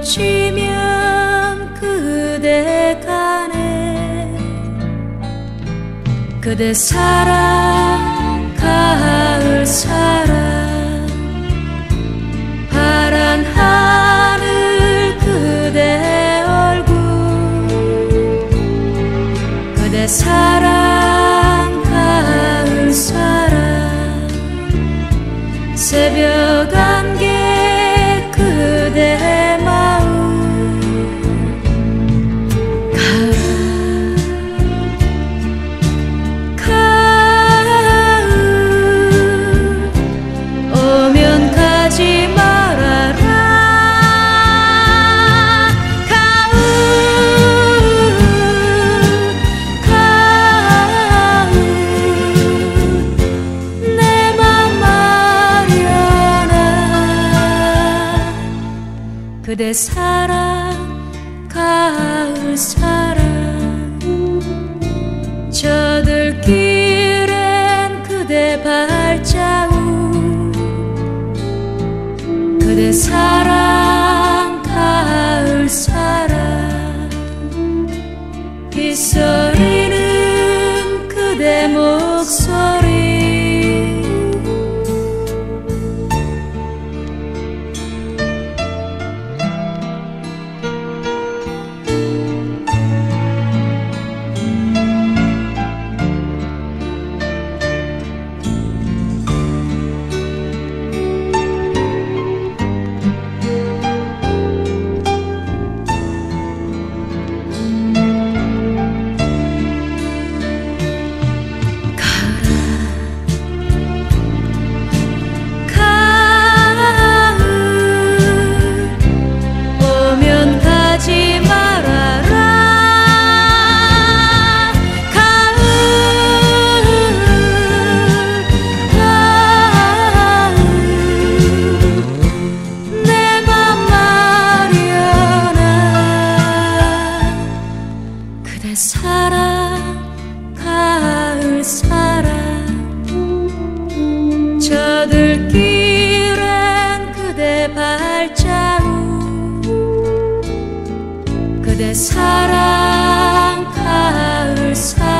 지면 그대 가네 그대 사랑 가을 사랑 파란 하늘 그대 얼굴 그대 사랑 가을 사랑 새벽 그대 사랑 가을 사랑. 저들길엔 그대 발자국 그대 사랑 사랑 가을 사랑. 저들길엔 그대 발자국 그대 사랑 가을 사랑.